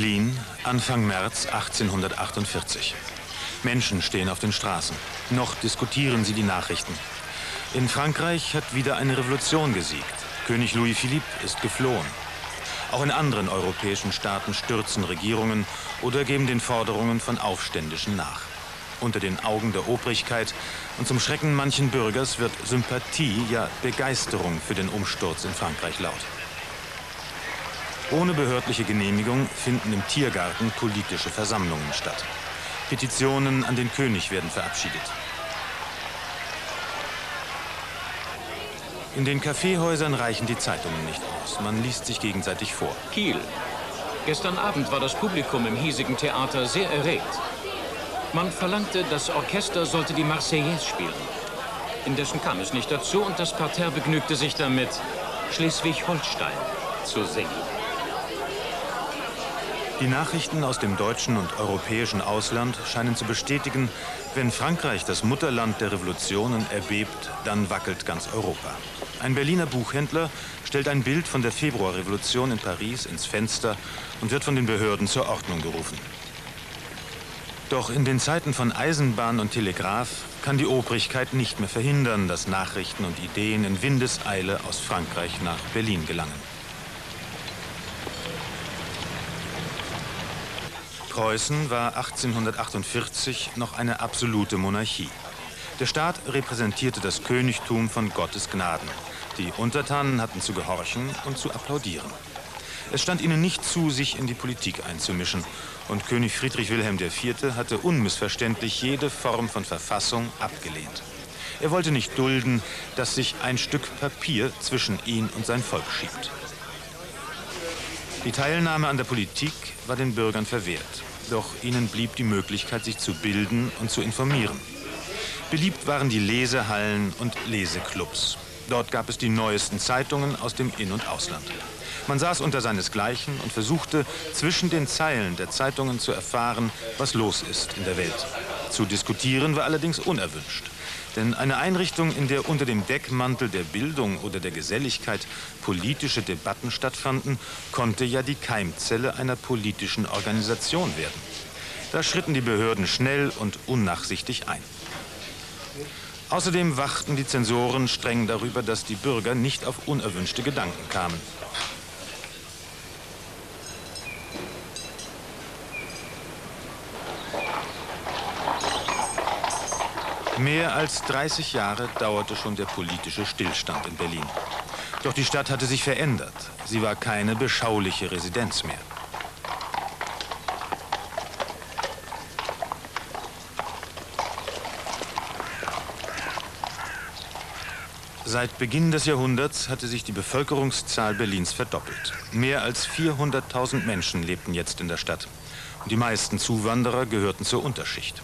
Berlin, Anfang März 1848. Menschen stehen auf den Straßen. Noch diskutieren sie die Nachrichten. In Frankreich hat wieder eine Revolution gesiegt. König Louis Philippe ist geflohen. Auch in anderen europäischen Staaten stürzen Regierungen oder geben den Forderungen von Aufständischen nach. Unter den Augen der Obrigkeit und zum Schrecken manchen Bürgers wird Sympathie, ja Begeisterung für den Umsturz in Frankreich laut. Ohne behördliche Genehmigung finden im Tiergarten politische Versammlungen statt. Petitionen an den König werden verabschiedet. In den Kaffeehäusern reichen die Zeitungen nicht aus. Man liest sich gegenseitig vor. Kiel. Gestern Abend war das Publikum im hiesigen Theater sehr erregt. Man verlangte, das Orchester sollte die Marseillaise spielen. Indessen kam es nicht dazu und das Parterre begnügte sich damit, Schleswig-Holstein zu singen. Die Nachrichten aus dem deutschen und europäischen Ausland scheinen zu bestätigen, wenn Frankreich das Mutterland der Revolutionen erbebt, dann wackelt ganz Europa. Ein Berliner Buchhändler stellt ein Bild von der Februarrevolution in Paris ins Fenster und wird von den Behörden zur Ordnung gerufen. Doch in den Zeiten von Eisenbahn und Telegraph kann die Obrigkeit nicht mehr verhindern, dass Nachrichten und Ideen in Windeseile aus Frankreich nach Berlin gelangen. Preußen war 1848 noch eine absolute Monarchie. Der Staat repräsentierte das Königtum von Gottes Gnaden. Die Untertanen hatten zu gehorchen und zu applaudieren. Es stand ihnen nicht zu, sich in die Politik einzumischen. Und König Friedrich Wilhelm IV. hatte unmissverständlich jede Form von Verfassung abgelehnt. Er wollte nicht dulden, dass sich ein Stück Papier zwischen ihn und sein Volk schiebt. Die Teilnahme an der Politik war den Bürgern verwehrt. Doch ihnen blieb die Möglichkeit, sich zu bilden und zu informieren. Beliebt waren die Lesehallen und Leseclubs. Dort gab es die neuesten Zeitungen aus dem In- und Ausland. Man saß unter seinesgleichen und versuchte, zwischen den Zeilen der Zeitungen zu erfahren, was los ist in der Welt. Zu diskutieren war allerdings unerwünscht. Denn eine Einrichtung, in der unter dem Deckmantel der Bildung oder der Geselligkeit politische Debatten stattfanden, konnte ja die Keimzelle einer politischen Organisation werden. Da schritten die Behörden schnell und unnachsichtig ein. Außerdem wachten die Zensoren streng darüber, dass die Bürger nicht auf unerwünschte Gedanken kamen. Mehr als 30 Jahre dauerte schon der politische Stillstand in Berlin. Doch die Stadt hatte sich verändert. Sie war keine beschauliche Residenz mehr. Seit Beginn des Jahrhunderts hatte sich die Bevölkerungszahl Berlins verdoppelt. Mehr als 400.000 Menschen lebten jetzt in der Stadt. Und die meisten Zuwanderer gehörten zur Unterschicht.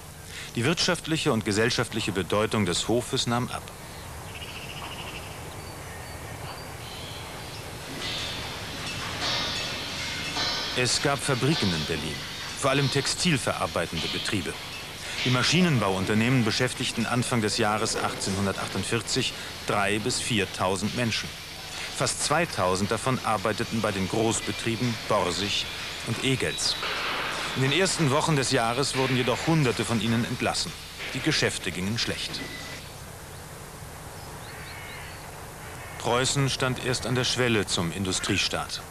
Die wirtschaftliche und gesellschaftliche Bedeutung des Hofes nahm ab. Es gab Fabriken in Berlin, vor allem textilverarbeitende Betriebe. Die Maschinenbauunternehmen beschäftigten Anfang des Jahres 1848 3.000 bis 4.000 Menschen. Fast 2.000 davon arbeiteten bei den Großbetrieben Borsig und Egels. In den ersten Wochen des Jahres wurden jedoch Hunderte von ihnen entlassen. Die Geschäfte gingen schlecht. Preußen stand erst an der Schwelle zum Industriestaat.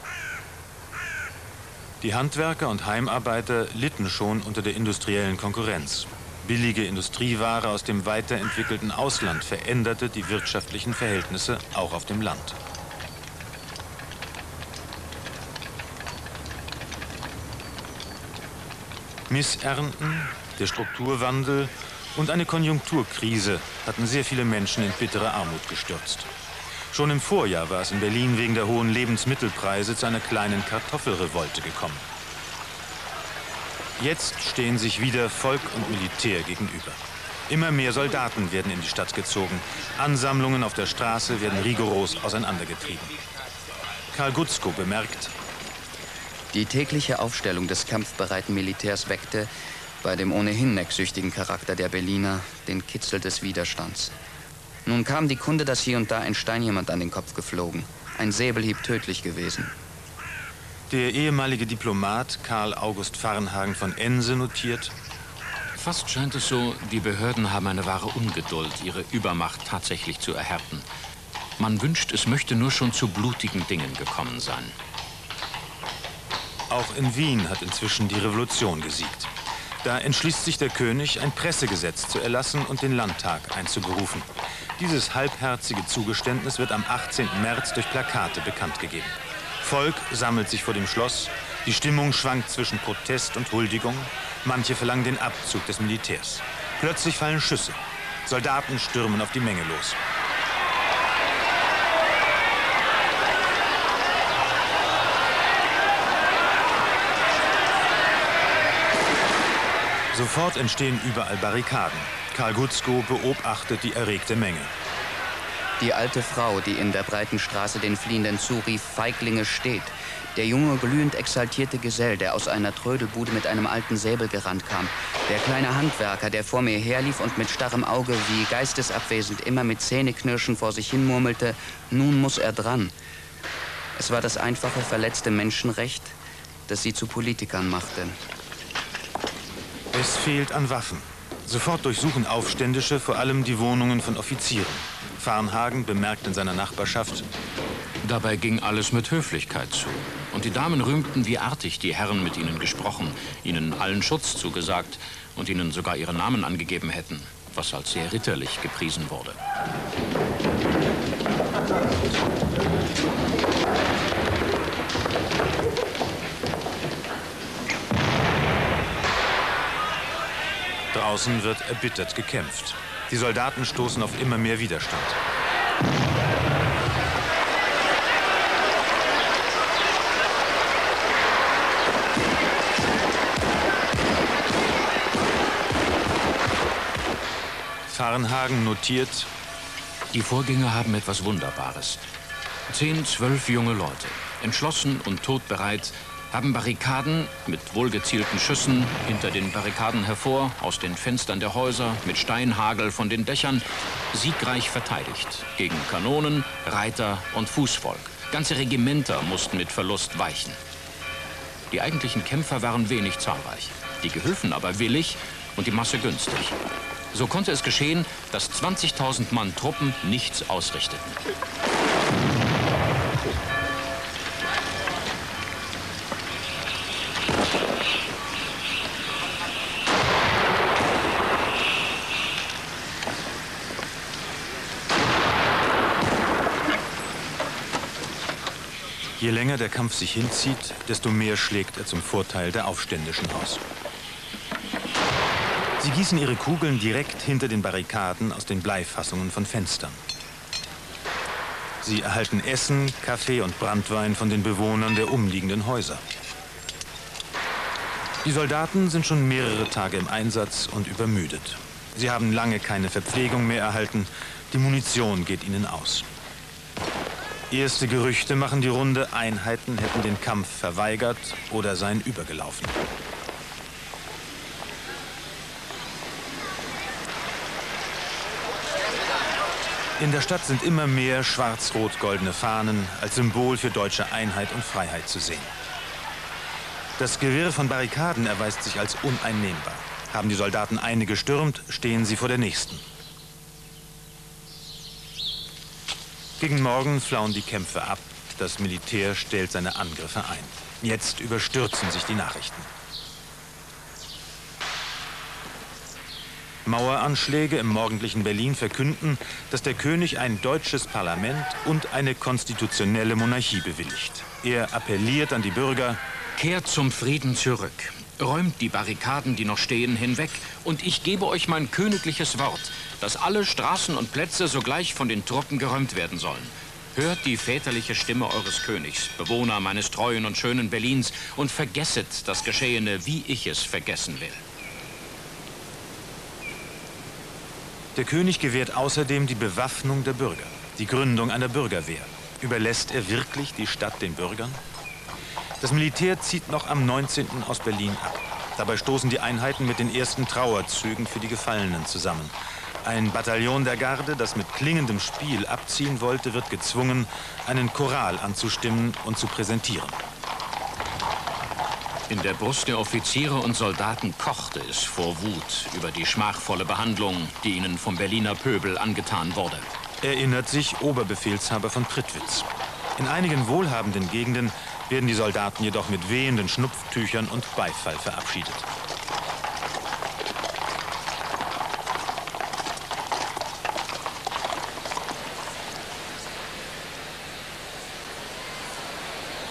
Die Handwerker und Heimarbeiter litten schon unter der industriellen Konkurrenz. Billige Industrieware aus dem weiterentwickelten Ausland veränderte die wirtschaftlichen Verhältnisse auch auf dem Land. Missernten, der Strukturwandel und eine Konjunkturkrise hatten sehr viele Menschen in bittere Armut gestürzt. Schon im Vorjahr war es in Berlin wegen der hohen Lebensmittelpreise zu einer kleinen Kartoffelrevolte gekommen. Jetzt stehen sich wieder Volk und Militär gegenüber. Immer mehr Soldaten werden in die Stadt gezogen. Ansammlungen auf der Straße werden rigoros auseinandergetrieben. Karl Gutzko bemerkt, die tägliche Aufstellung des kampfbereiten Militärs weckte, bei dem ohnehin necksüchtigen Charakter der Berliner, den Kitzel des Widerstands. Nun kam die Kunde, dass hier und da ein Stein jemand an den Kopf geflogen, ein Säbelhieb tödlich gewesen. Der ehemalige Diplomat Karl August Farnhagen von Ense notiert, Fast scheint es so, die Behörden haben eine wahre Ungeduld, ihre Übermacht tatsächlich zu erhärten. Man wünscht, es möchte nur schon zu blutigen Dingen gekommen sein. Auch in Wien hat inzwischen die Revolution gesiegt. Da entschließt sich der König, ein Pressegesetz zu erlassen und den Landtag einzuberufen. Dieses halbherzige Zugeständnis wird am 18. März durch Plakate bekannt gegeben. Volk sammelt sich vor dem Schloss, die Stimmung schwankt zwischen Protest und Huldigung. Manche verlangen den Abzug des Militärs. Plötzlich fallen Schüsse. Soldaten stürmen auf die Menge los. Sofort entstehen überall Barrikaden. Karl Gutzko beobachtet die erregte Menge. Die alte Frau, die in der breiten Straße den Fliehenden zurief, Feiglinge steht. Der junge, glühend exaltierte Gesell, der aus einer Trödelbude mit einem alten Säbel gerannt kam. Der kleine Handwerker, der vor mir herlief und mit starrem Auge wie geistesabwesend immer mit Zähneknirschen vor sich hin murmelte, nun muss er dran. Es war das einfache, verletzte Menschenrecht, das sie zu Politikern machte. Es fehlt an Waffen. Sofort durchsuchen Aufständische vor allem die Wohnungen von Offizieren. Farnhagen bemerkt in seiner Nachbarschaft, Dabei ging alles mit Höflichkeit zu. Und die Damen rühmten, wie artig die Herren mit ihnen gesprochen, ihnen allen Schutz zugesagt und ihnen sogar ihre Namen angegeben hätten, was als sehr ritterlich gepriesen wurde. Draußen wird erbittert gekämpft. Die Soldaten stoßen auf immer mehr Widerstand. Farnhagen notiert, Die Vorgänger haben etwas Wunderbares. Zehn, zwölf junge Leute, entschlossen und todbereit, haben Barrikaden mit wohlgezielten Schüssen hinter den Barrikaden hervor, aus den Fenstern der Häuser, mit Steinhagel von den Dächern, siegreich verteidigt gegen Kanonen, Reiter und Fußvolk. Ganze Regimenter mussten mit Verlust weichen. Die eigentlichen Kämpfer waren wenig zahlreich, die Gehilfen aber willig und die Masse günstig. So konnte es geschehen, dass 20.000 Mann Truppen nichts ausrichteten. Je länger der Kampf sich hinzieht, desto mehr schlägt er zum Vorteil der Aufständischen aus. Sie gießen ihre Kugeln direkt hinter den Barrikaden aus den Bleifassungen von Fenstern. Sie erhalten Essen, Kaffee und Brandwein von den Bewohnern der umliegenden Häuser. Die Soldaten sind schon mehrere Tage im Einsatz und übermüdet. Sie haben lange keine Verpflegung mehr erhalten. Die Munition geht ihnen aus. Erste Gerüchte machen die Runde, Einheiten hätten den Kampf verweigert oder seien übergelaufen. In der Stadt sind immer mehr schwarz-rot-goldene Fahnen als Symbol für deutsche Einheit und Freiheit zu sehen. Das Gewirr von Barrikaden erweist sich als uneinnehmbar. Haben die Soldaten eine gestürmt, stehen sie vor der nächsten. Gegen Morgen flauen die Kämpfe ab. Das Militär stellt seine Angriffe ein. Jetzt überstürzen sich die Nachrichten. Maueranschläge im morgendlichen Berlin verkünden, dass der König ein deutsches Parlament und eine konstitutionelle Monarchie bewilligt. Er appelliert an die Bürger, Kehrt zum Frieden zurück. Räumt die Barrikaden, die noch stehen, hinweg. Und ich gebe euch mein königliches Wort, dass alle Straßen und Plätze sogleich von den Truppen geräumt werden sollen. Hört die väterliche Stimme eures Königs, Bewohner meines treuen und schönen Berlins, und vergesset das Geschehene, wie ich es vergessen will. Der König gewährt außerdem die Bewaffnung der Bürger, die Gründung einer Bürgerwehr. Überlässt er wirklich die Stadt den Bürgern? Das Militär zieht noch am 19. aus Berlin ab. Dabei stoßen die Einheiten mit den ersten Trauerzügen für die Gefallenen zusammen. Ein Bataillon der Garde, das mit klingendem Spiel abziehen wollte, wird gezwungen, einen Choral anzustimmen und zu präsentieren. In der Brust der Offiziere und Soldaten kochte es vor Wut über die schmachvolle Behandlung, die ihnen vom Berliner Pöbel angetan wurde. Erinnert sich Oberbefehlshaber von Prittwitz. In einigen wohlhabenden Gegenden werden die Soldaten jedoch mit wehenden Schnupftüchern und Beifall verabschiedet.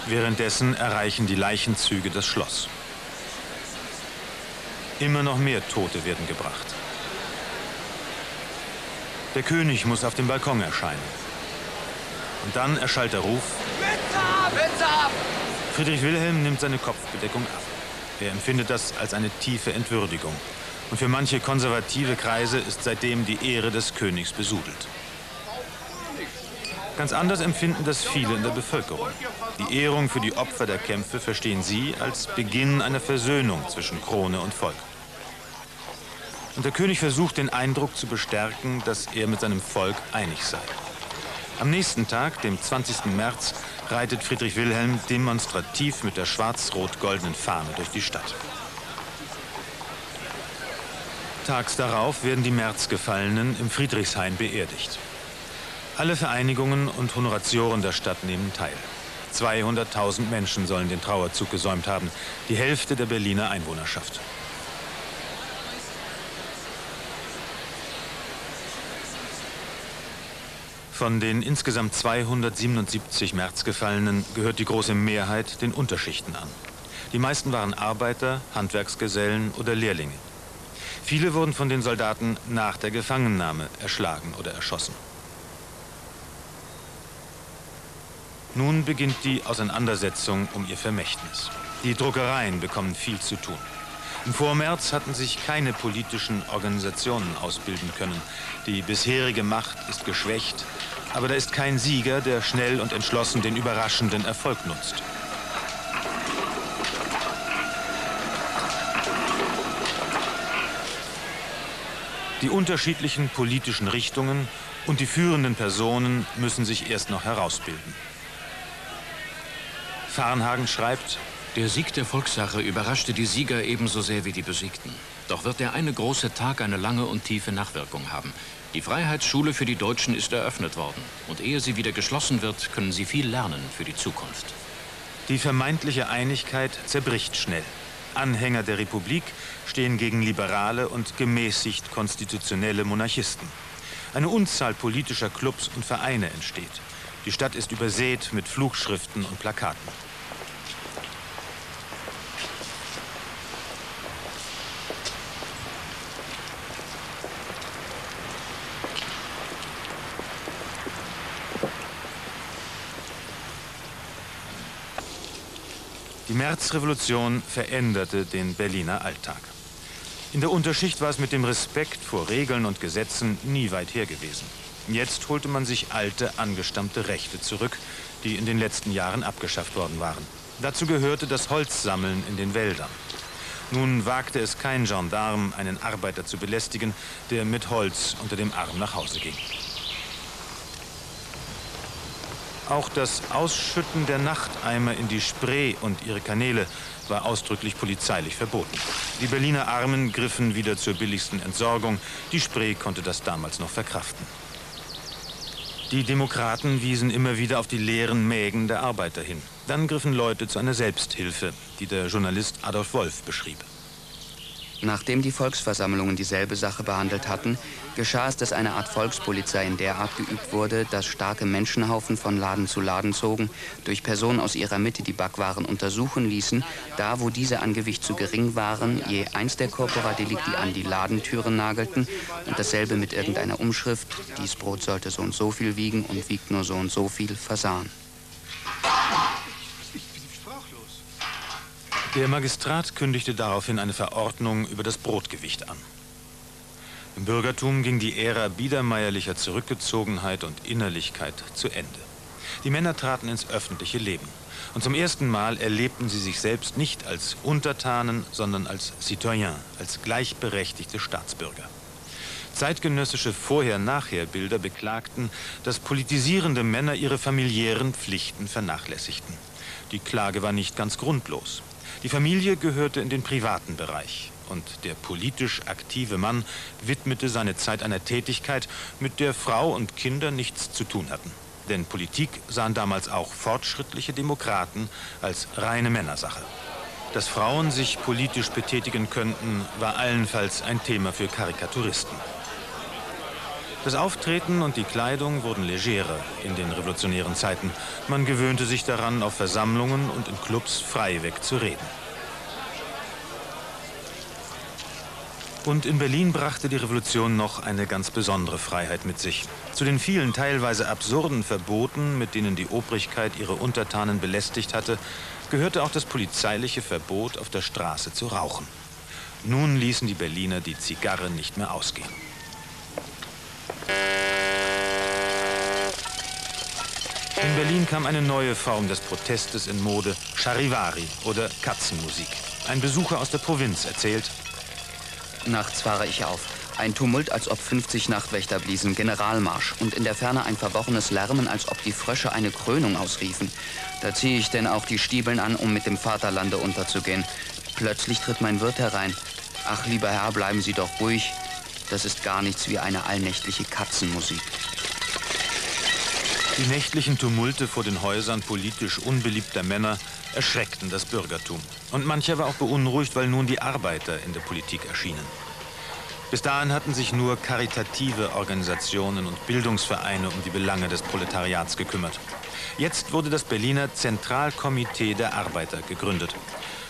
Währenddessen erreichen die Leichenzüge das Schloss. Immer noch mehr Tote werden gebracht. Der König muss auf dem Balkon erscheinen. Und dann erschallt der Ruf. Mütze ab! Mütze ab! Friedrich Wilhelm nimmt seine Kopfbedeckung ab. Er empfindet das als eine tiefe Entwürdigung. Und für manche konservative Kreise ist seitdem die Ehre des Königs besudelt. Ganz anders empfinden das viele in der Bevölkerung. Die Ehrung für die Opfer der Kämpfe verstehen sie als Beginn einer Versöhnung zwischen Krone und Volk. Und der König versucht den Eindruck zu bestärken, dass er mit seinem Volk einig sei. Am nächsten Tag, dem 20. März, reitet Friedrich Wilhelm demonstrativ mit der schwarz-rot-goldenen Fahne durch die Stadt. Tags darauf werden die Märzgefallenen im Friedrichshain beerdigt. Alle Vereinigungen und Honoratioren der Stadt nehmen teil. 200.000 Menschen sollen den Trauerzug gesäumt haben, die Hälfte der Berliner Einwohnerschaft. Von den insgesamt 277 Märzgefallenen gehört die große Mehrheit den Unterschichten an. Die meisten waren Arbeiter, Handwerksgesellen oder Lehrlinge. Viele wurden von den Soldaten nach der Gefangennahme erschlagen oder erschossen. Nun beginnt die Auseinandersetzung um ihr Vermächtnis. Die Druckereien bekommen viel zu tun. Im Vormärz hatten sich keine politischen Organisationen ausbilden können. Die bisherige Macht ist geschwächt, aber da ist kein Sieger, der schnell und entschlossen den überraschenden Erfolg nutzt. Die unterschiedlichen politischen Richtungen und die führenden Personen müssen sich erst noch herausbilden. Farnhagen schreibt, der Sieg der Volkssache überraschte die Sieger ebenso sehr wie die Besiegten. Doch wird der eine große Tag eine lange und tiefe Nachwirkung haben. Die Freiheitsschule für die Deutschen ist eröffnet worden. Und ehe sie wieder geschlossen wird, können sie viel lernen für die Zukunft. Die vermeintliche Einigkeit zerbricht schnell. Anhänger der Republik stehen gegen liberale und gemäßigt konstitutionelle Monarchisten. Eine Unzahl politischer Clubs und Vereine entsteht. Die Stadt ist übersät mit Flugschriften und Plakaten. Die Märzrevolution veränderte den Berliner Alltag. In der Unterschicht war es mit dem Respekt vor Regeln und Gesetzen nie weit her gewesen. Jetzt holte man sich alte, angestammte Rechte zurück, die in den letzten Jahren abgeschafft worden waren. Dazu gehörte das Holzsammeln in den Wäldern. Nun wagte es kein Gendarm, einen Arbeiter zu belästigen, der mit Holz unter dem Arm nach Hause ging. Auch das Ausschütten der Nachteimer in die Spree und ihre Kanäle war ausdrücklich polizeilich verboten. Die Berliner Armen griffen wieder zur billigsten Entsorgung. Die Spree konnte das damals noch verkraften. Die Demokraten wiesen immer wieder auf die leeren Mägen der Arbeiter hin. Dann griffen Leute zu einer Selbsthilfe, die der Journalist Adolf Wolf beschrieb. Nachdem die Volksversammlungen dieselbe Sache behandelt hatten, geschah es, dass eine Art Volkspolizei in der Art geübt wurde, dass starke Menschenhaufen von Laden zu Laden zogen, durch Personen aus ihrer Mitte die Backwaren untersuchen ließen, da wo diese an Gewicht zu gering waren, je eins der Corpora Delicti an die Ladentüren nagelten. Und dasselbe mit irgendeiner Umschrift, dies Brot sollte so und so viel wiegen und wiegt nur so und so viel, versahen. Der Magistrat kündigte daraufhin eine Verordnung über das Brotgewicht an. Im Bürgertum ging die Ära biedermeierlicher Zurückgezogenheit und Innerlichkeit zu Ende. Die Männer traten ins öffentliche Leben. Und zum ersten Mal erlebten sie sich selbst nicht als Untertanen, sondern als Citoyen, als gleichberechtigte Staatsbürger. Zeitgenössische Vorher-Nachher-Bilder beklagten, dass politisierende Männer ihre familiären Pflichten vernachlässigten. Die Klage war nicht ganz grundlos. Die Familie gehörte in den privaten Bereich und der politisch aktive Mann widmete seine Zeit einer Tätigkeit, mit der Frau und Kinder nichts zu tun hatten. Denn Politik sahen damals auch fortschrittliche Demokraten als reine Männersache. Dass Frauen sich politisch betätigen könnten, war allenfalls ein Thema für Karikaturisten. Das Auftreten und die Kleidung wurden legerer in den revolutionären Zeiten. Man gewöhnte sich daran, auf Versammlungen und in Clubs freiweg zu reden. Und in Berlin brachte die Revolution noch eine ganz besondere Freiheit mit sich. Zu den vielen teilweise absurden Verboten, mit denen die Obrigkeit ihre Untertanen belästigt hatte, gehörte auch das polizeiliche Verbot, auf der Straße zu rauchen. Nun ließen die Berliner die Zigarre nicht mehr ausgehen. In Berlin kam eine neue Form des Protestes in Mode, Charivari oder Katzenmusik. Ein Besucher aus der Provinz erzählt, Nachts fahre ich auf. Ein Tumult, als ob 50 Nachtwächter bliesen, Generalmarsch. Und in der Ferne ein verworrenes Lärmen, als ob die Frösche eine Krönung ausriefen. Da ziehe ich denn auch die Stiebeln an, um mit dem Vaterlande unterzugehen. Plötzlich tritt mein Wirt herein. Ach, lieber Herr, bleiben Sie doch ruhig. Das ist gar nichts wie eine allnächtliche Katzenmusik. Die nächtlichen Tumulte vor den Häusern politisch unbeliebter Männer erschreckten das Bürgertum. Und mancher war auch beunruhigt, weil nun die Arbeiter in der Politik erschienen. Bis dahin hatten sich nur karitative Organisationen und Bildungsvereine um die Belange des Proletariats gekümmert. Jetzt wurde das Berliner Zentralkomitee der Arbeiter gegründet,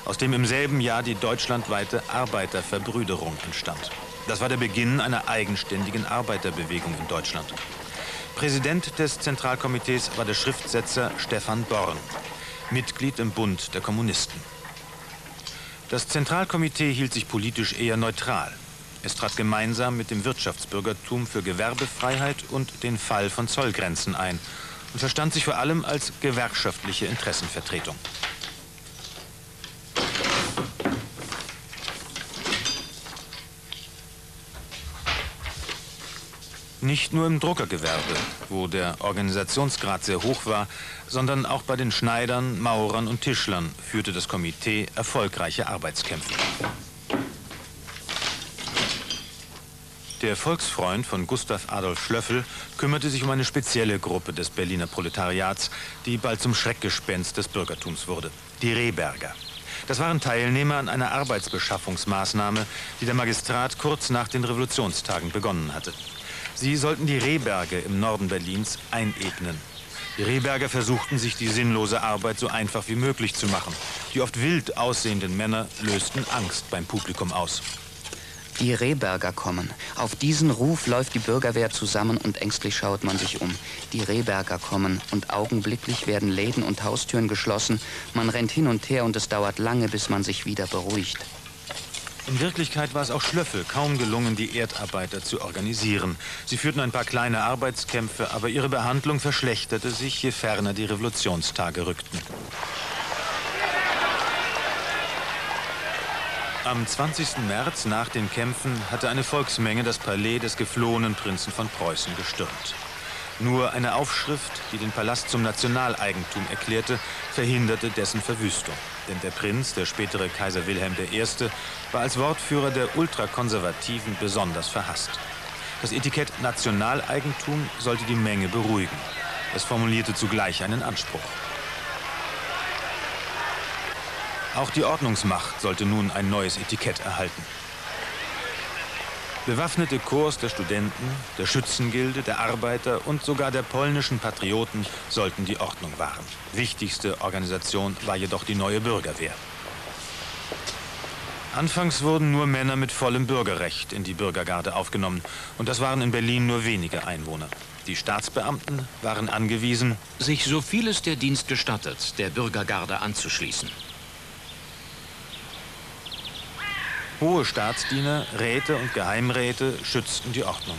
aus dem im selben Jahr die deutschlandweite Arbeiterverbrüderung entstand. Das war der Beginn einer eigenständigen Arbeiterbewegung in Deutschland. Präsident des Zentralkomitees war der Schriftsetzer Stefan Born. Mitglied im Bund der Kommunisten. Das Zentralkomitee hielt sich politisch eher neutral. Es trat gemeinsam mit dem Wirtschaftsbürgertum für Gewerbefreiheit und den Fall von Zollgrenzen ein und verstand sich vor allem als gewerkschaftliche Interessenvertretung. Nicht nur im Druckergewerbe, wo der Organisationsgrad sehr hoch war, sondern auch bei den Schneidern, Maurern und Tischlern führte das Komitee erfolgreiche Arbeitskämpfe. Der Volksfreund von Gustav Adolf Schlöffel kümmerte sich um eine spezielle Gruppe des Berliner Proletariats, die bald zum Schreckgespenst des Bürgertums wurde, die Rehberger. Das waren Teilnehmer an einer Arbeitsbeschaffungsmaßnahme, die der Magistrat kurz nach den Revolutionstagen begonnen hatte. Sie sollten die Rehberge im Norden Berlins einebnen. Die Rehberger versuchten, sich die sinnlose Arbeit so einfach wie möglich zu machen. Die oft wild aussehenden Männer lösten Angst beim Publikum aus. Die Rehberger kommen. Auf diesen Ruf läuft die Bürgerwehr zusammen und ängstlich schaut man sich um. Die Rehberger kommen und augenblicklich werden Läden und Haustüren geschlossen. Man rennt hin und her und es dauert lange, bis man sich wieder beruhigt. In Wirklichkeit war es auch Schlöffel kaum gelungen, die Erdarbeiter zu organisieren. Sie führten ein paar kleine Arbeitskämpfe, aber ihre Behandlung verschlechterte sich, je ferner die Revolutionstage rückten. Am 20. März nach den Kämpfen hatte eine Volksmenge das Palais des geflohenen Prinzen von Preußen gestürmt. Nur eine Aufschrift, die den Palast zum Nationaleigentum erklärte, verhinderte dessen Verwüstung. Denn der Prinz, der spätere Kaiser Wilhelm I., war als Wortführer der Ultrakonservativen besonders verhasst. Das Etikett Nationaleigentum sollte die Menge beruhigen. Es formulierte zugleich einen Anspruch. Auch die Ordnungsmacht sollte nun ein neues Etikett erhalten. Bewaffnete Korps der Studenten, der Schützengilde, der Arbeiter und sogar der polnischen Patrioten sollten die Ordnung wahren. Wichtigste Organisation war jedoch die neue Bürgerwehr. Anfangs wurden nur Männer mit vollem Bürgerrecht in die Bürgergarde aufgenommen. Und das waren in Berlin nur wenige Einwohner. Die Staatsbeamten waren angewiesen, sich so viel es der Dienst gestattet, der Bürgergarde anzuschließen. Hohe Staatsdiener, Räte und Geheimräte schützten die Ordnung.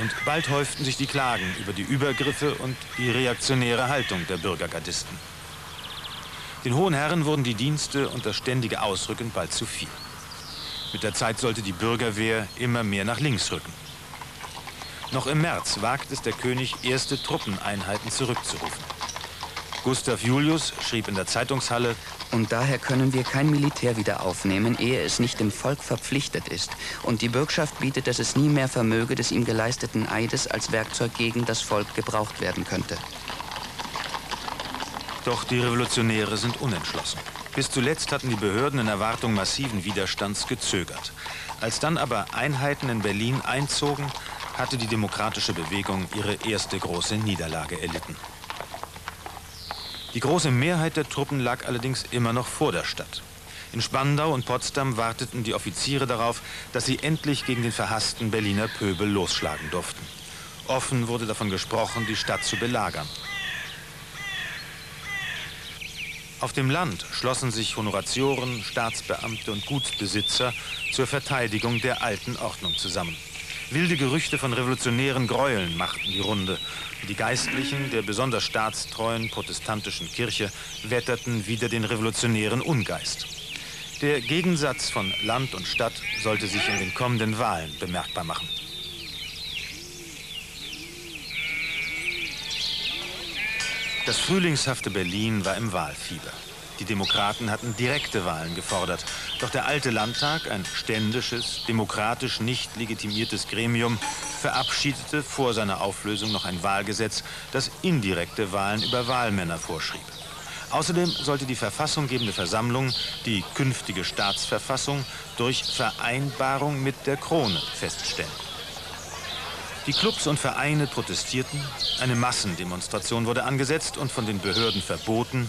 Und bald häuften sich die Klagen über die Übergriffe und die reaktionäre Haltung der Bürgergardisten. Den hohen Herren wurden die Dienste und das ständige Ausrücken bald zu viel. Mit der Zeit sollte die Bürgerwehr immer mehr nach links rücken. Noch im März wagte es der König, erste Truppeneinheiten zurückzurufen. Gustav Julius schrieb in der Zeitungshalle, und daher können wir kein Militär wieder aufnehmen, ehe es nicht dem Volk verpflichtet ist. Und die Bürgschaft bietet, dass es nie mehr vermöge des ihm geleisteten Eides als Werkzeug gegen das Volk gebraucht werden könnte. Doch die Revolutionäre sind unentschlossen. Bis zuletzt hatten die Behörden in Erwartung massiven Widerstands gezögert. Als dann aber Einheiten in Berlin einzogen, hatte die demokratische Bewegung ihre erste große Niederlage erlitten. Die große Mehrheit der Truppen lag allerdings immer noch vor der Stadt. In Spandau und Potsdam warteten die Offiziere darauf, dass sie endlich gegen den verhassten Berliner Pöbel losschlagen durften. Offen wurde davon gesprochen, die Stadt zu belagern. Auf dem Land schlossen sich Honoratioren, Staatsbeamte und Gutsbesitzer zur Verteidigung der alten Ordnung zusammen. Wilde Gerüchte von revolutionären Gräueln machten die Runde. Die Geistlichen der besonders staatstreuen protestantischen Kirche wetterten wieder den revolutionären Ungeist. Der Gegensatz von Land und Stadt sollte sich in den kommenden Wahlen bemerkbar machen. Das frühlingshafte Berlin war im Wahlfieber. Die Demokraten hatten direkte Wahlen gefordert. Doch der alte Landtag, ein ständisches, demokratisch nicht legitimiertes Gremium, verabschiedete vor seiner Auflösung noch ein Wahlgesetz, das indirekte Wahlen über Wahlmänner vorschrieb. Außerdem sollte die verfassunggebende Versammlung die künftige Staatsverfassung durch Vereinbarung mit der Krone feststellen. Die Clubs und Vereine protestierten, eine Massendemonstration wurde angesetzt und von den Behörden verboten,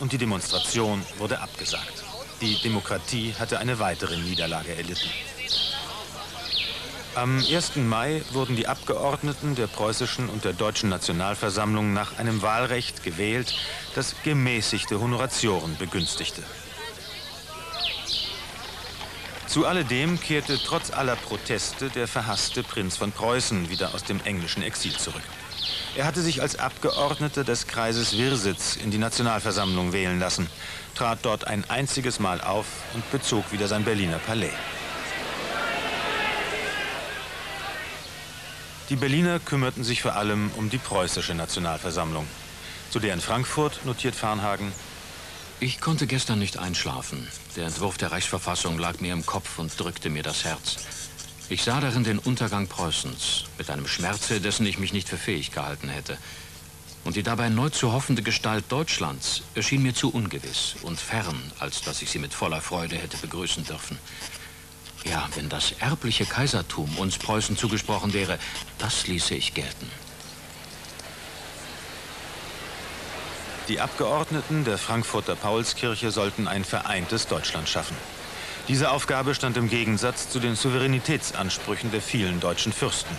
und die Demonstration wurde abgesagt. Die Demokratie hatte eine weitere Niederlage erlitten. Am 1. Mai wurden die Abgeordneten der preußischen und der deutschen Nationalversammlung nach einem Wahlrecht gewählt, das gemäßigte Honoratioren begünstigte. Zu alledem kehrte trotz aller Proteste der verhasste Prinz von Preußen wieder aus dem englischen Exil zurück. Er hatte sich als Abgeordneter des Kreises Wirsitz in die Nationalversammlung wählen lassen, trat dort ein einziges Mal auf und bezog wieder sein Berliner Palais. Die Berliner kümmerten sich vor allem um die preußische Nationalversammlung. Zu der in Frankfurt, notiert Farnhagen, ich konnte gestern nicht einschlafen. Der Entwurf der Reichsverfassung lag mir im Kopf und drückte mir das Herz. Ich sah darin den Untergang Preußens, mit einem Schmerze, dessen ich mich nicht für fähig gehalten hätte. Und die dabei neu zu hoffende Gestalt Deutschlands erschien mir zu ungewiss und fern, als dass ich sie mit voller Freude hätte begrüßen dürfen. Ja, wenn das erbliche Kaisertum uns Preußen zugesprochen wäre, das ließe ich gelten. Die Abgeordneten der Frankfurter Paulskirche sollten ein vereintes Deutschland schaffen. Diese Aufgabe stand im Gegensatz zu den Souveränitätsansprüchen der vielen deutschen Fürsten.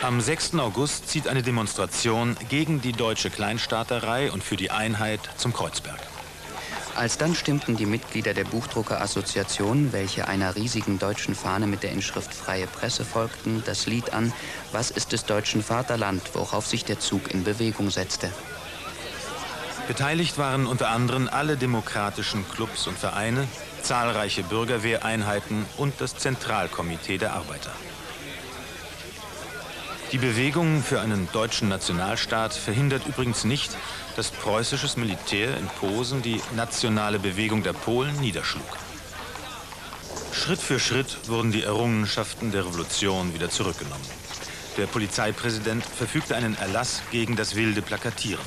Am 6. August zieht eine Demonstration gegen die deutsche Kleinstaaterei und für die Einheit zum Kreuzberg. Alsdann stimmten die Mitglieder der Buchdruckerassoziation, welche einer riesigen deutschen Fahne mit der Inschrift Freie Presse folgten, das Lied an Was ist des deutschen Vaterland, worauf sich der Zug in Bewegung setzte. Beteiligt waren unter anderem alle demokratischen Clubs und Vereine, zahlreiche Bürgerwehreinheiten und das Zentralkomitee der Arbeiter. Die Bewegung für einen deutschen Nationalstaat verhindert übrigens nicht, dass preußisches Militär in Posen die nationale Bewegung der Polen niederschlug. Schritt für Schritt wurden die Errungenschaften der Revolution wieder zurückgenommen. Der Polizeipräsident verfügte einen Erlass gegen das wilde Plakatieren.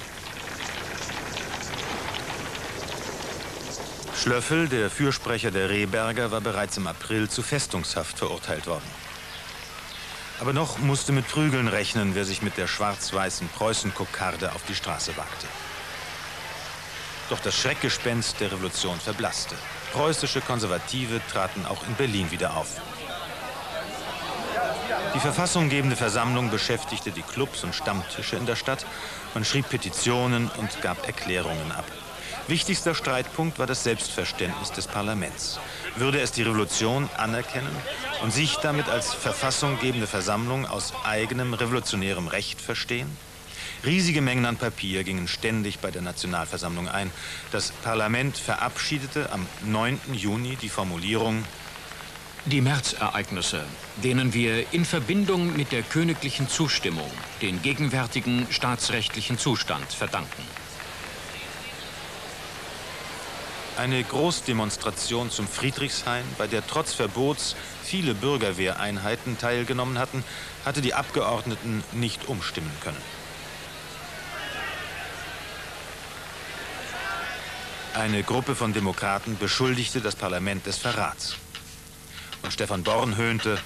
Schlöffel, der Fürsprecher der Rehberger, war bereits im April zu Festungshaft verurteilt worden. Aber noch musste mit Prügeln rechnen, wer sich mit der schwarz-weißen Preußenkokarde auf die Straße wagte. Doch das Schreckgespenst der Revolution verblasste. Preußische Konservative traten auch in Berlin wieder auf. Die verfassunggebende Versammlung beschäftigte die Clubs und Stammtische in der Stadt. Man schrieb Petitionen und gab Erklärungen ab. Wichtigster Streitpunkt war das Selbstverständnis des Parlaments. Würde es die Revolution anerkennen und sich damit als verfassunggebende Versammlung aus eigenem revolutionärem Recht verstehen? Riesige Mengen an Papier gingen ständig bei der Nationalversammlung ein. Das Parlament verabschiedete am 9. Juni die Formulierung Die Märzereignisse, denen wir in Verbindung mit der königlichen Zustimmung den gegenwärtigen staatsrechtlichen Zustand verdanken. Eine Großdemonstration zum Friedrichshain, bei der trotz Verbots viele Bürgerwehreinheiten teilgenommen hatten, hatte die Abgeordneten nicht umstimmen können. Eine Gruppe von Demokraten beschuldigte das Parlament des Verrats. Und Stefan Born höhnte,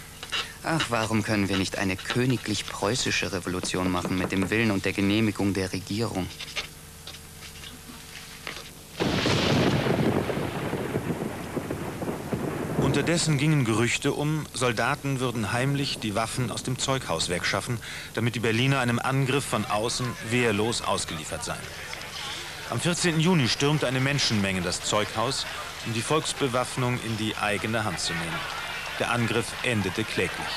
Ach, warum können wir nicht eine königlich-preußische Revolution machen mit dem Willen und der Genehmigung der Regierung? Unterdessen gingen Gerüchte um, Soldaten würden heimlich die Waffen aus dem Zeughaus wegschaffen, damit die Berliner einem Angriff von außen wehrlos ausgeliefert seien. Am 14. Juni stürmte eine Menschenmenge das Zeughaus, um die Volksbewaffnung in die eigene Hand zu nehmen. Der Angriff endete kläglich.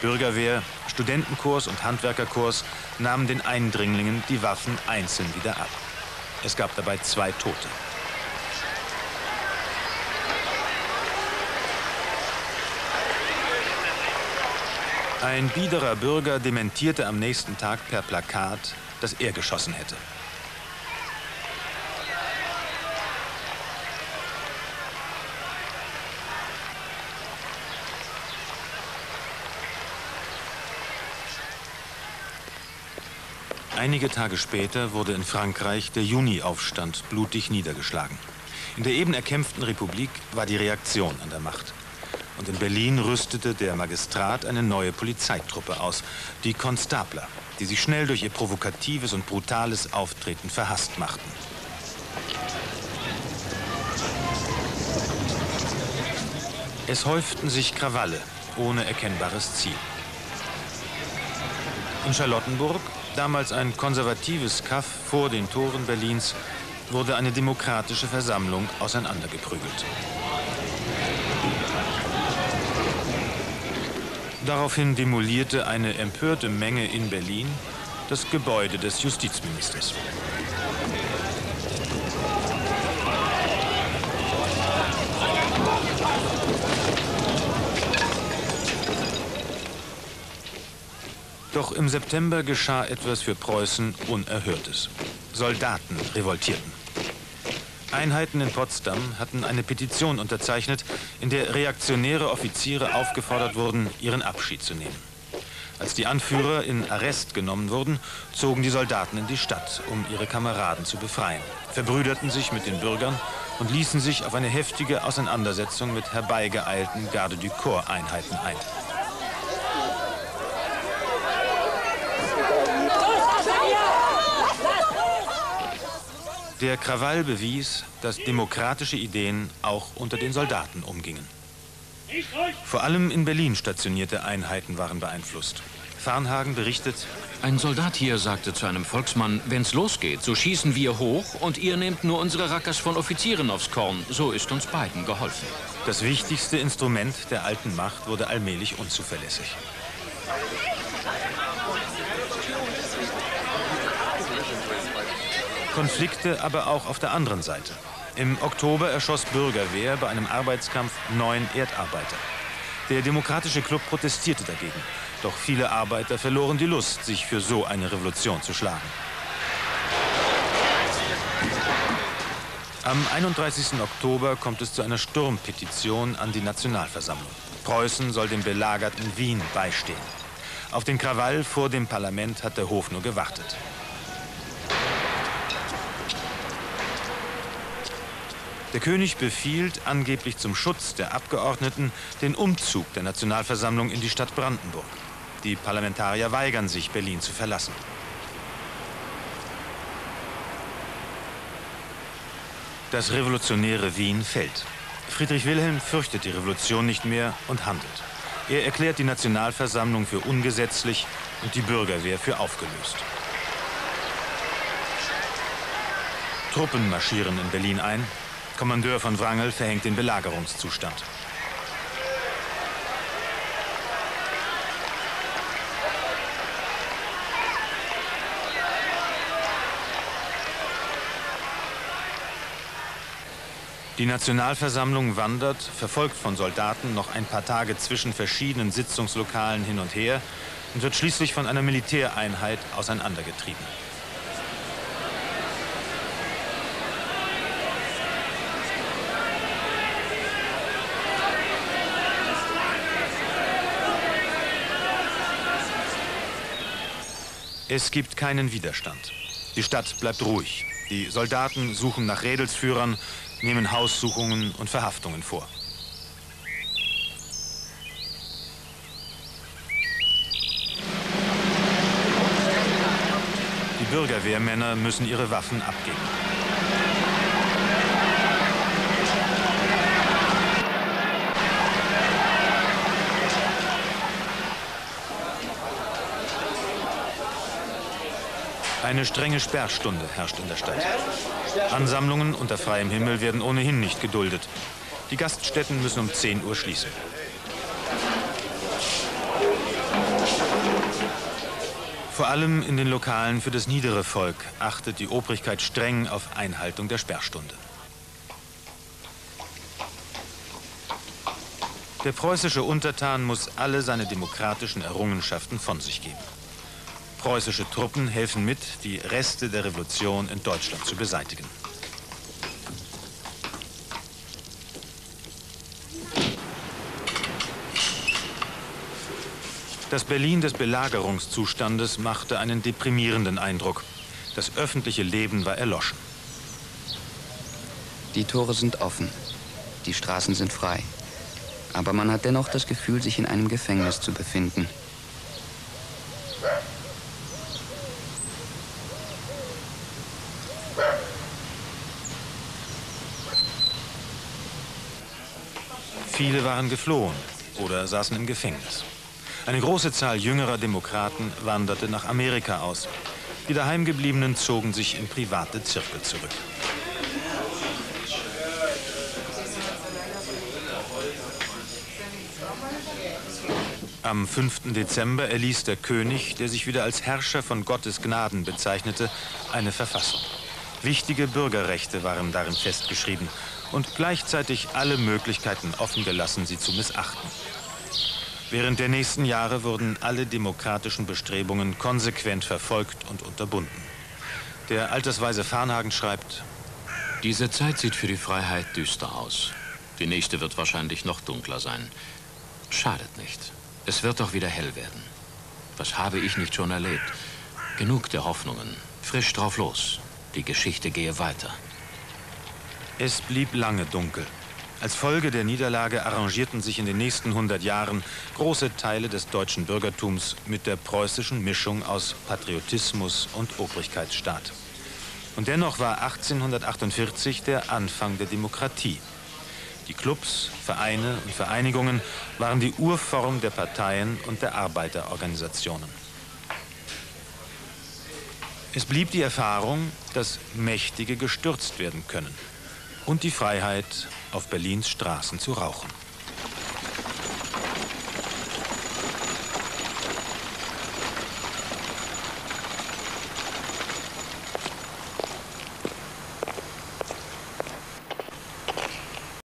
Bürgerwehr, Studentenkurs und Handwerkerkurs nahmen den Eindringlingen die Waffen einzeln wieder ab. Es gab dabei zwei Tote. Ein biederer Bürger dementierte am nächsten Tag per Plakat, dass er geschossen hätte. Einige Tage später wurde in Frankreich der Juni-Aufstand blutig niedergeschlagen. In der eben erkämpften Republik war die Reaktion an der Macht. Und in Berlin rüstete der Magistrat eine neue Polizeitruppe aus, die Konstabler, die sich schnell durch ihr provokatives und brutales Auftreten verhasst machten. Es häuften sich Krawalle ohne erkennbares Ziel. In Charlottenburg, damals ein konservatives Kaff vor den Toren Berlins, wurde eine demokratische Versammlung auseinandergeprügelt. Daraufhin demolierte eine empörte Menge in Berlin das Gebäude des Justizministers. Doch im September geschah etwas für Preußen Unerhörtes. Soldaten revoltierten. Einheiten in Potsdam hatten eine Petition unterzeichnet, in der reaktionäre Offiziere aufgefordert wurden, ihren Abschied zu nehmen. Als die Anführer in Arrest genommen wurden, zogen die Soldaten in die Stadt, um ihre Kameraden zu befreien, verbrüderten sich mit den Bürgern und ließen sich auf eine heftige Auseinandersetzung mit herbeigeeilten Garde du Corps-Einheiten ein. Der Krawall bewies, dass demokratische Ideen auch unter den Soldaten umgingen. Vor allem in Berlin stationierte Einheiten waren beeinflusst. Farnhagen berichtet, ein Soldat hier sagte zu einem Volksmann, wenn's losgeht, so schießen wir hoch und ihr nehmt nur unsere Rackers von Offizieren aufs Korn. So ist uns beiden geholfen. Das wichtigste Instrument der alten Macht wurde allmählich unzuverlässig. Konflikte aber auch auf der anderen Seite. Im Oktober erschoss Bürgerwehr bei einem Arbeitskampf neun Erdarbeiter. Der Demokratische Club protestierte dagegen. Doch viele Arbeiter verloren die Lust, sich für so eine Revolution zu schlagen. Am 31. Oktober kommt es zu einer Sturmpetition an die Nationalversammlung. Preußen soll dem belagerten Wien beistehen. Auf den Krawall vor dem Parlament hat der Hof nur gewartet. Der König befiehlt, angeblich zum Schutz der Abgeordneten, den Umzug der Nationalversammlung in die Stadt Brandenburg. Die Parlamentarier weigern sich, Berlin zu verlassen. Das revolutionäre Wien fällt. Friedrich Wilhelm fürchtet die Revolution nicht mehr und handelt. Er erklärt die Nationalversammlung für ungesetzlich und die Bürgerwehr für aufgelöst. Truppen marschieren in Berlin ein, Kommandeur von Wrangel verhängt den Belagerungszustand. Die Nationalversammlung wandert, verfolgt von Soldaten, noch ein paar Tage zwischen verschiedenen Sitzungslokalen hin und her und wird schließlich von einer Militäreinheit auseinandergetrieben. Es gibt keinen Widerstand. Die Stadt bleibt ruhig. Die Soldaten suchen nach Rädelsführern, nehmen Haussuchungen und Verhaftungen vor. Die Bürgerwehrmänner müssen ihre Waffen abgeben. Eine strenge Sperrstunde herrscht in der Stadt. Ansammlungen unter freiem Himmel werden ohnehin nicht geduldet. Die Gaststätten müssen um 10 Uhr schließen. Vor allem in den Lokalen für das niedere Volk achtet die Obrigkeit streng auf Einhaltung der Sperrstunde. Der preußische Untertan muss alle seine demokratischen Errungenschaften von sich geben. Preußische Truppen helfen mit, die Reste der Revolution in Deutschland zu beseitigen. Das Berlin des Belagerungszustandes machte einen deprimierenden Eindruck. Das öffentliche Leben war erloschen. Die Tore sind offen. Die Straßen sind frei. Aber man hat dennoch das Gefühl, sich in einem Gefängnis zu befinden. Viele waren geflohen oder saßen im Gefängnis. Eine große Zahl jüngerer Demokraten wanderte nach Amerika aus. Die daheimgebliebenen zogen sich in private Zirkel zurück. Am 5. Dezember erließ der König, der sich wieder als Herrscher von Gottes Gnaden bezeichnete, eine Verfassung. Wichtige Bürgerrechte waren darin festgeschrieben und gleichzeitig alle Möglichkeiten offen gelassen, sie zu missachten. Während der nächsten Jahre wurden alle demokratischen Bestrebungen konsequent verfolgt und unterbunden. Der altersweise Farnhagen schreibt, Diese Zeit sieht für die Freiheit düster aus. Die nächste wird wahrscheinlich noch dunkler sein. Schadet nicht. Es wird doch wieder hell werden. Was habe ich nicht schon erlebt? Genug der Hoffnungen. Frisch drauf los. Die Geschichte gehe weiter. Es blieb lange dunkel. Als Folge der Niederlage arrangierten sich in den nächsten 100 Jahren große Teile des deutschen Bürgertums mit der preußischen Mischung aus Patriotismus und Obrigkeitsstaat. Und dennoch war 1848 der Anfang der Demokratie. Die Clubs, Vereine und Vereinigungen waren die Urform der Parteien und der Arbeiterorganisationen. Es blieb die Erfahrung, dass Mächtige gestürzt werden können und die Freiheit, auf Berlins Straßen zu rauchen.